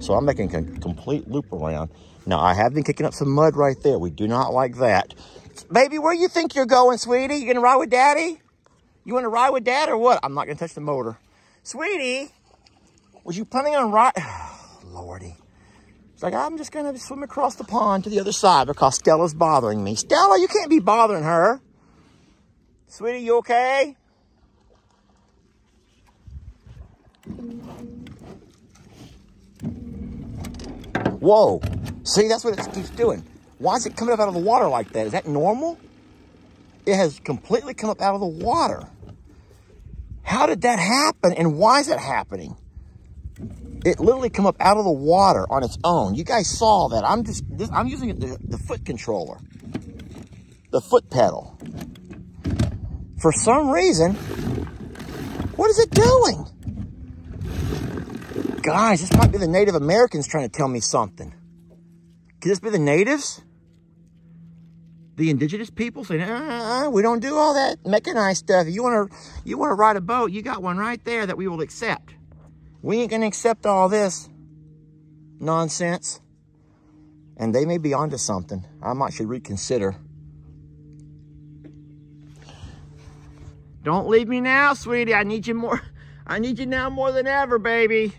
So I'm making a complete loop around. Now, I have been kicking up some mud right there. We do not like that. Baby, where you think you're going, sweetie? You gonna ride with daddy? You wanna ride with dad or what? I'm not gonna touch the motor. Sweetie, was you planning on ride? Oh, Lordy. It's like, I'm just gonna swim across the pond to the other side because Stella's bothering me. Stella, you can't be bothering her. Sweetie, you okay? Whoa. See, that's what it keeps doing. Why is it coming up out of the water like that? Is that normal? It has completely come up out of the water. How did that happen and why is it happening? It literally come up out of the water on its own. You guys saw that. I'm just, this, I'm using the, the foot controller, the foot pedal. For some reason, what is it doing? Guys, this might be the Native Americans trying to tell me something. Could this be the natives? The indigenous people saying, uh, uh, we don't do all that mechanized stuff. You want to you want to ride a boat, you got one right there that we will accept. We ain't going to accept all this nonsense. And they may be onto something. I might should reconsider. Don't leave me now, sweetie. I need you more. I need you now more than ever, baby.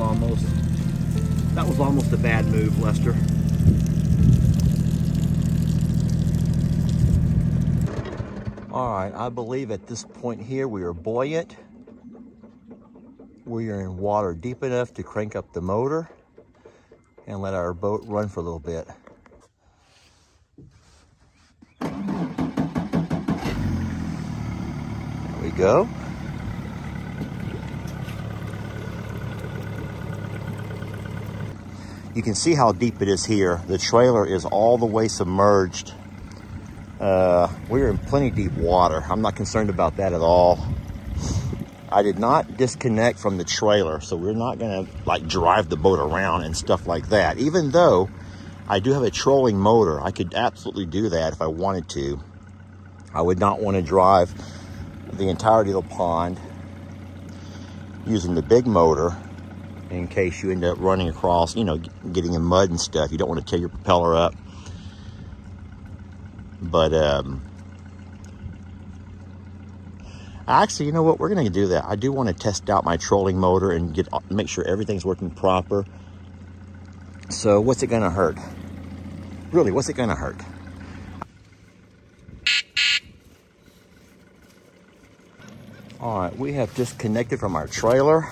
Almost, that was almost a bad move, Lester. All right, I believe at this point here we are buoyant. We are in water deep enough to crank up the motor and let our boat run for a little bit. There we go. You can see how deep it is here. The trailer is all the way submerged. Uh, we're in plenty deep water. I'm not concerned about that at all. I did not disconnect from the trailer, so we're not gonna like drive the boat around and stuff like that. Even though I do have a trolling motor, I could absolutely do that if I wanted to. I would not want to drive the entirety of the pond using the big motor in case you end up running across, you know, getting in mud and stuff. You don't want to tear your propeller up. But, um, actually, you know what? We're going to do that. I do want to test out my trolling motor and get make sure everything's working proper. So what's it going to hurt? Really, what's it going to hurt? All right, we have disconnected from our trailer.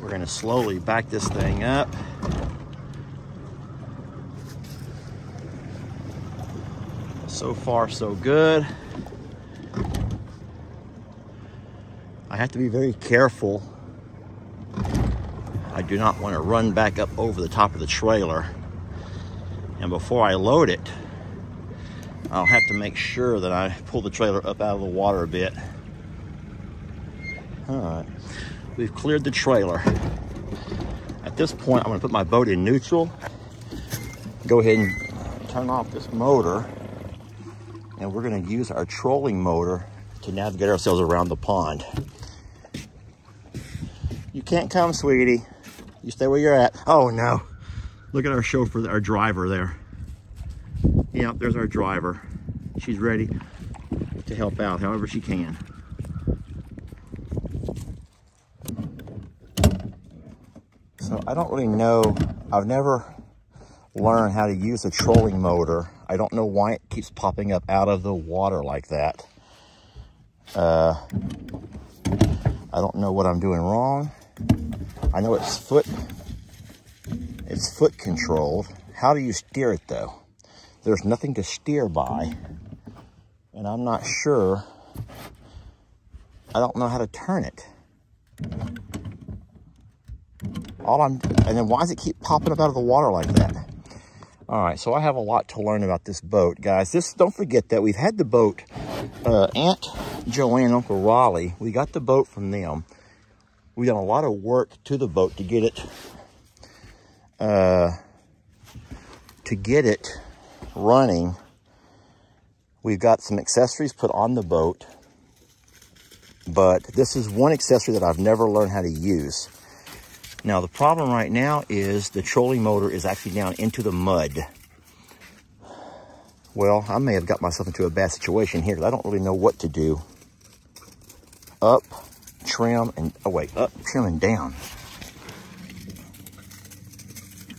We're gonna slowly back this thing up. So far, so good. I have to be very careful. I do not want to run back up over the top of the trailer. And before I load it, I'll have to make sure that I pull the trailer up out of the water a bit. All right, we've cleared the trailer. At this point, I'm gonna put my boat in neutral, go ahead and turn off this motor, and we're gonna use our trolling motor to navigate ourselves around the pond. You can't come, sweetie. You stay where you're at. Oh no, look at our chauffeur, our driver there. Yep, there's our driver. She's ready to help out however she can. So I don't really know. I've never learned how to use a trolling motor. I don't know why it keeps popping up out of the water like that. Uh, I don't know what I'm doing wrong. I know it's foot, it's foot controlled. How do you steer it though? There's nothing to steer by. And I'm not sure, I don't know how to turn it. All I'm, and then why does it keep popping up out of the water like that? All right, so I have a lot to learn about this boat, guys. This, don't forget that we've had the boat, uh, Aunt Joanne, Uncle Raleigh, we got the boat from them. We've done a lot of work to the boat to get it, uh, to get it running. We've got some accessories put on the boat, but this is one accessory that I've never learned how to use. Now, the problem right now is the trolling motor is actually down into the mud. Well, I may have got myself into a bad situation here. I don't really know what to do. Up, trim, and, oh wait, up, trim, and down.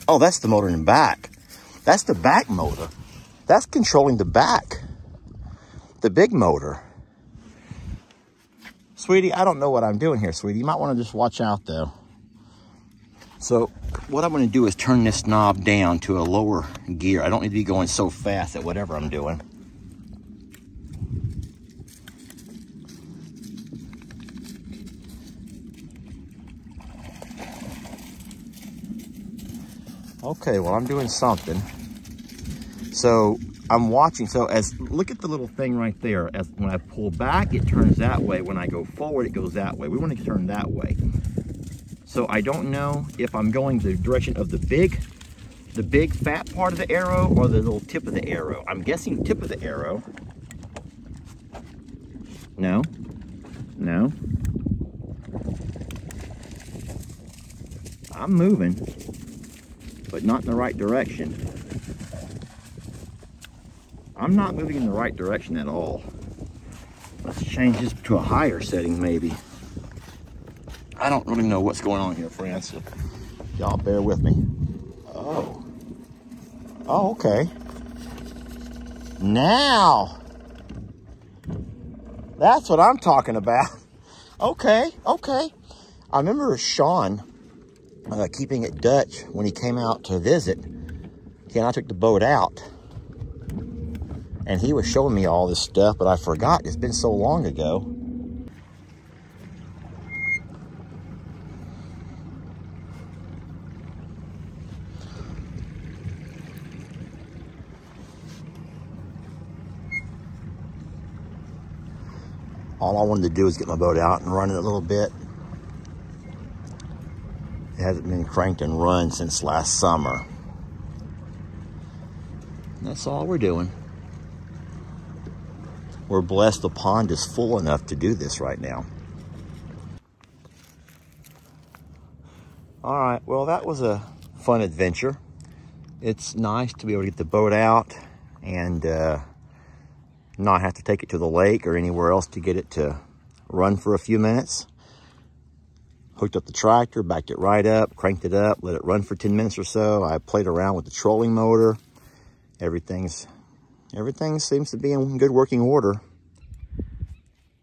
Oh, that's the motor in the back. That's the back motor. That's controlling the back. The big motor. Sweetie, I don't know what I'm doing here, sweetie. You might want to just watch out, though. So what I'm going to do is turn this knob down to a lower gear. I don't need to be going so fast at whatever I'm doing. Okay, well, I'm doing something. So I'm watching. So as look at the little thing right there. As when I pull back, it turns that way. When I go forward, it goes that way. We want to turn that way. So I don't know if I'm going the direction of the big, the big fat part of the arrow or the little tip of the arrow. I'm guessing tip of the arrow. No, no. I'm moving, but not in the right direction. I'm not moving in the right direction at all. Let's change this to a higher setting maybe. I don't really know what's going on here, friends. Y'all bear with me. Oh. Oh, okay. Now. That's what I'm talking about. Okay, okay. I remember Sean uh, keeping it Dutch when he came out to visit. He and I took the boat out. And he was showing me all this stuff, but I forgot. It's been so long ago. All I wanted to do was get my boat out and run it a little bit. It hasn't been cranked and run since last summer. that's all we're doing. We're blessed the pond is full enough to do this right now. All right, well, that was a fun adventure. It's nice to be able to get the boat out and uh, not have to take it to the lake or anywhere else to get it to run for a few minutes. Hooked up the tractor, backed it right up, cranked it up, let it run for 10 minutes or so. I played around with the trolling motor. Everything's, everything seems to be in good working order.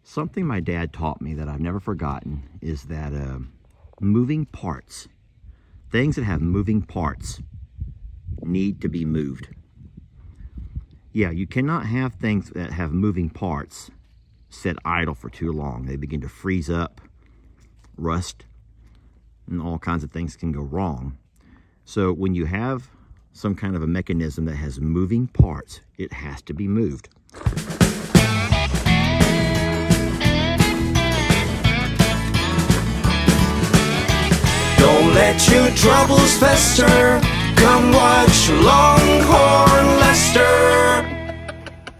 Something my dad taught me that I've never forgotten is that uh, moving parts, things that have moving parts need to be moved yeah, you cannot have things that have moving parts set idle for too long. They begin to freeze up, rust, and all kinds of things can go wrong. So when you have some kind of a mechanism that has moving parts, it has to be moved. Don't let your troubles fester. Come watch Longhorn Lester.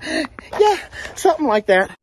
yeah, something like that.